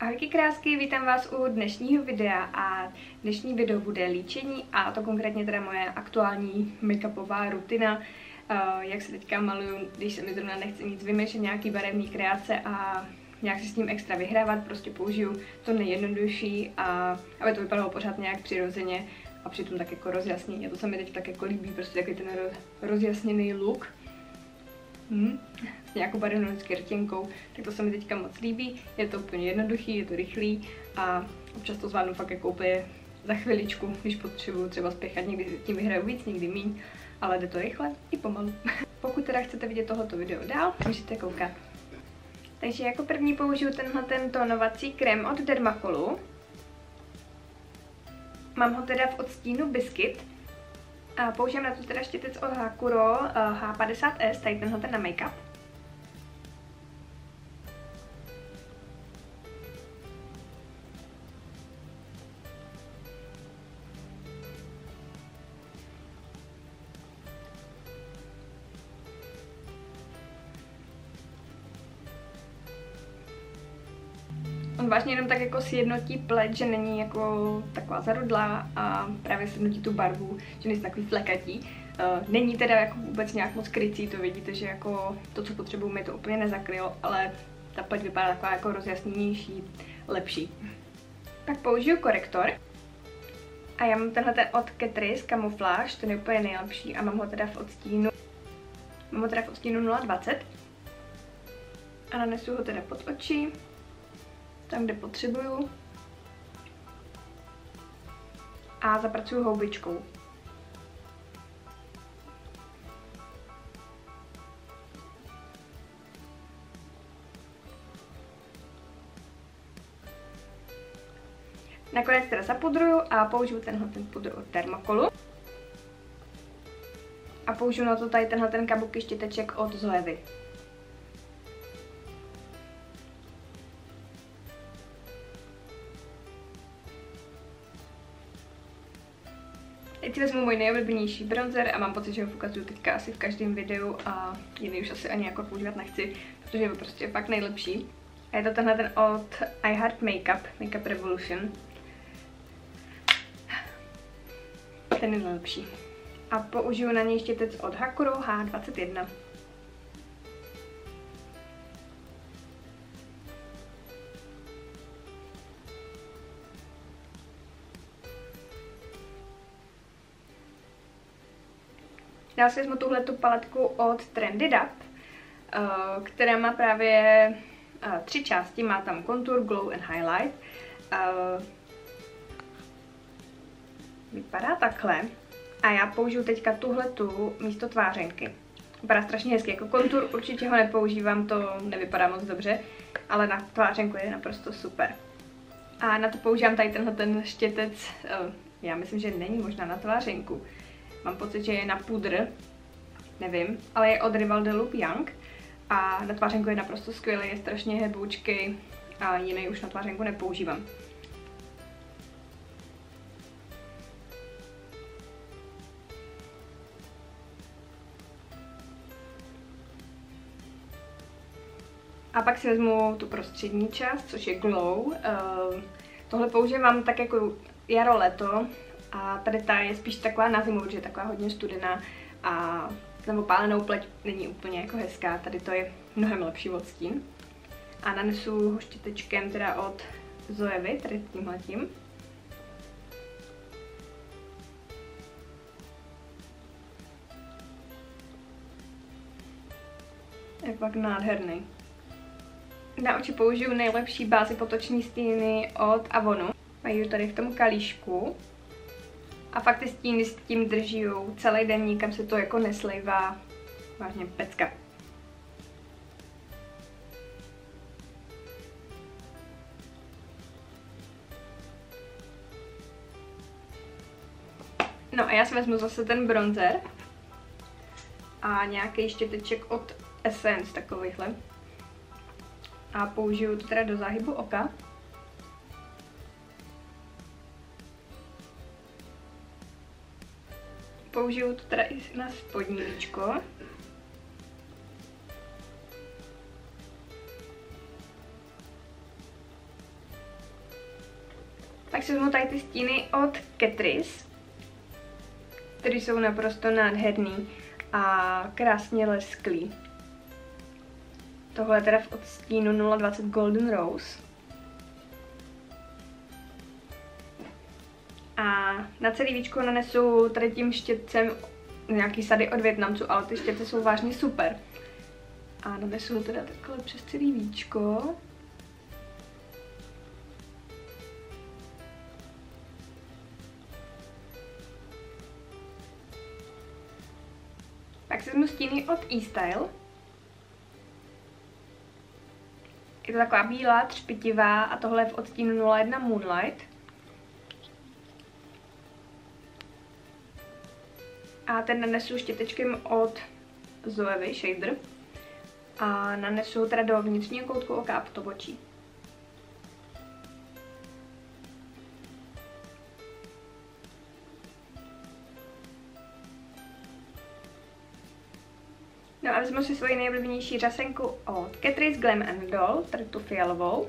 Ahojky krásky, vítám vás u dnešního videa a dnešní video bude líčení a to konkrétně teda moje aktuální make-upová rutina, uh, jak se teďka maluju, když se mi zrovna nechce nic vymýšlet, nějaký barevný kreace a nějak si s tím extra vyhrávat, prostě použiju to nejjednodušší a aby to vypadalo pořád nějak přirozeně a přitom tak jako rozjasnění. A to se mi teď tak jako líbí, prostě takový ten rozjasněný look. Hmm nějakou barevnou rtěnkou, tak to se mi teďka moc líbí. Je to úplně jednoduchý, je to rychlý a občas to zvládnu fakt jako úplně za chviličku, když potřebuju třeba spěchat, někdy tím vyhraju víc, někdy míň, ale jde to rychle i pomalu. Pokud teda chcete vidět tohoto video dál, můžete koukat. Takže jako první použiju tenhle ten tónovací krém od Dermacolu. Mám ho teda v odstínu Biscuit. A používám na to teda štětec od Hakuro H50S, eh, tady tenhle ten na make-up. Vážně jenom tak jako sjednotí pleť, že není jako taková zarudlá a právě sjednotí tu barvu, že nejsou takový flekatí. Uh, není teda jako vůbec nějak moc krycí, to vidíte, že jako to, co potřebuju, mi to úplně nezakrylo, ale ta pleť vypadá taková jako rozjasněnější, lepší. Pak použiju korektor. A já mám tenhle ten od Catrice Camouflage, ten je úplně nejlepší a mám ho teda v odstínu, mám ho teda v odstínu 020. A nanesu ho teda pod oči tam, kde potřebuju. A zapracuju houbičkou. Nakonec teda zapudruju a použiju tenhle ten pudr od Thermocolu. A použiju na to tady tenhle ten kabuki štěteček od Zoevy. Teď si vezmu můj nejoblíbenější bronzer a mám pocit, že ho ukazuju teďka asi v každém videu a jiný už asi ani jako používat nechci, protože je prostě fakt nejlepší. A je to tenhle ten od I Heart Makeup, Makeup Revolution. Ten je nejlepší. A použiju na něj štětec od Hakuro H21. Si vezmu tuhle tu paletku od Trendy Up, eh, která má právě eh, tři části. Má tam contour, glow and highlight. Eh, vypadá takhle. A já použiju teďka tuhle tu místo tvářenky. Vypadá strašně hezky. Jako kontur určitě ho nepoužívám, to nevypadá moc dobře, ale na tvářenku je naprosto super. A na to používám tady tenhle ten štětec, já myslím, že není možná na tvářenku. Mám pocit, že je na pudr, nevím, ale je od Rival de Loop Young a na tvářenku je naprosto skvělý, je strašně heboučky a jiný už na tvářenku nepoužívám. A pak si vezmu tu prostřední část, což je Glow. Uh, tohle používám tak jako jaro, leto, a tady ta je spíš taková na zimu, protože je taková hodně studená a nebo pálenou pleť není úplně jako hezká. Tady to je mnohem lepší odstín. A nanesu ho štětečkem teda od Zoevy, tady tímhletím. Je fakt nádherný. Na oči použiju nejlepší bázi potoční stíny od Avonu. Mají tady v tom kalíšku. A fakt ty stíny s tím drží celý den, nikam se to jako neslejvá. Vážně pecka. No a já si vezmu zase ten bronzer a nějaký štěteček od Essence takovýhle. A použiju to teda do záhybu oka. Použiju to teda i na spodní líčko. si vezmu tady ty stíny od Catrice, které jsou naprosto nádherný a krásně lesklý. Tohle je teda v odstínu 020 Golden Rose. A na celý víčko nanesu tady tím štětcem nějaký sady od Větnamců, ale ty štětce jsou vážně super. A nanesu teda takhle přes celý víčko. Pak si vezmu stíny od E-Style. Je to taková bílá, třpitivá a tohle je v odstínu 01 Moonlight. A ten nanesu štětečkem od Zoevy Shader. A nanesu teda do vnitřního koutku oka a pod. No a vezmu si svoji nejoblíbenější řasenku od Catrice Glam and Doll, tady tu fialovou.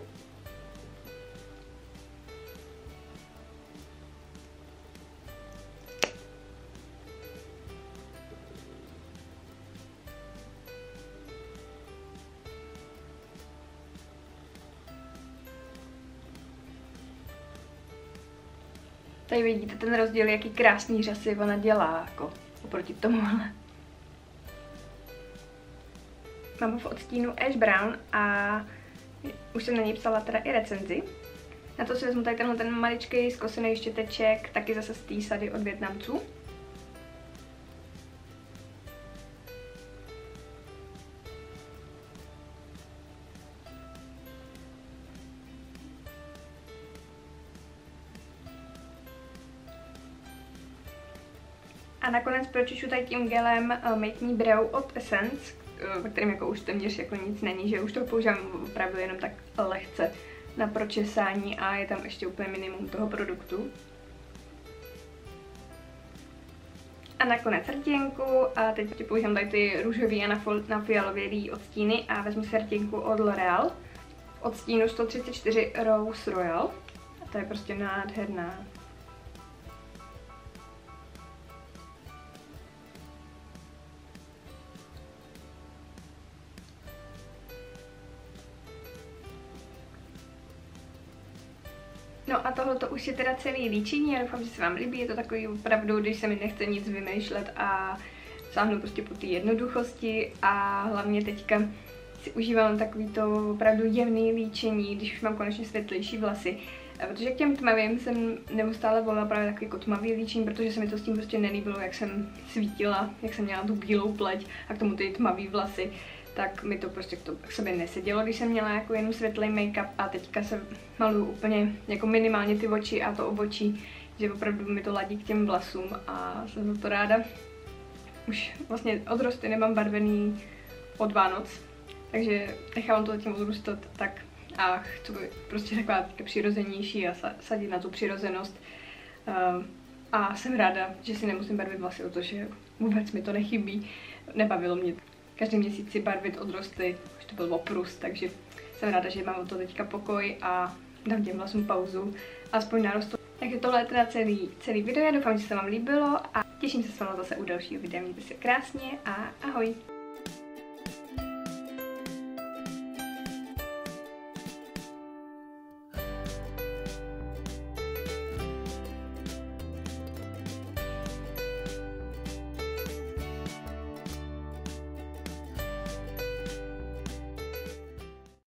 Tady vidíte ten rozdíl, jaký krásný řasy ona dělá, jako oproti tomuhle. Mám v odstínu Ash Brown a už jsem na něj psala teda i recenzi. Na to si vezmu tady tenhle ten maličký zkosený štěteček, taky zase z té sady od Větnamců. A nakonec pročišu tady tím gelem uh, Make Me Brow od Essence, ve kterém jako už téměř jako nic není, že už to používám opravdu jenom tak lehce na pročesání a je tam ještě úplně minimum toho produktu. A nakonec rtěnku a teď používám tady ty růžový a na fialovělý odstíny a vezmu si rtěnku od L'Oreal odstínu 134 Rose Royal. A to je prostě nádherná. No a tohle to už je teda celý líčení, já doufám, že se vám líbí, je to takový opravdu, když se mi nechce nic vymýšlet a sáhnu prostě po té jednoduchosti a hlavně teďka si užívám takový to opravdu jemný líčení, když už mám konečně světlejší vlasy. Protože k těm tmavým jsem neustále volila právě takový jako tmavý líčení, protože se mi to s tím prostě nelíbilo, jak jsem svítila, jak jsem měla tu bílou pleť a k tomu ty tmavý vlasy tak mi to prostě k, sobě nesedělo, když jsem měla jako jenom světlý make-up a teďka se maluju úplně jako minimálně ty oči a to obočí, že opravdu mi to ladí k těm vlasům a jsem za to ráda. Už vlastně odrosty nemám barvený od Vánoc, takže nechám to zatím odrůstat tak a chci být prostě taková přirozenější a sadit na tu přirozenost. Ehm, a jsem ráda, že si nemusím barvit vlasy, protože vůbec mi to nechybí. Nebavilo mě každý měsíc si barvit odrosty, už to byl oprus, takže jsem ráda, že mám o to teďka pokoj a dám těm vlasům pauzu, aspoň narostu. Takže tohle je teda celý, celý video, já doufám, že se vám líbilo a těším se s vámi zase u dalšího videa. Mějte se krásně a ahoj!